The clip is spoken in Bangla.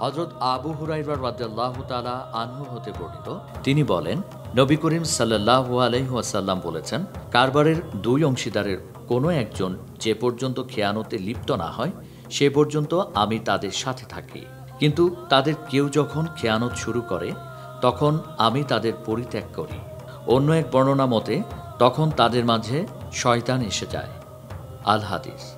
হজরত আবু হুরাইবার রাজ্লাহ তালা আনহু হতে বর্ণিত, তিনি বলেন, নবী করিম সাল্লাহ আলহাসাল্লাম বলেছেন, কারবারের দুই অংশীদারের কোনো একজন যে পর্যন্ত খেয়ানতে লিপ্ত না হয়, সে পর্যন্ত আমি তাদের সাথে থাকি। কিন্তু তাদের কেউ যখন খেয়ানত শুরু করে, তখন আমি তাদের পরিত্যাগ করি। অন্য এক বর্ণনা মতে, তখন তাদের মাঝে শয়তান এসে যায়। আল হাদিস।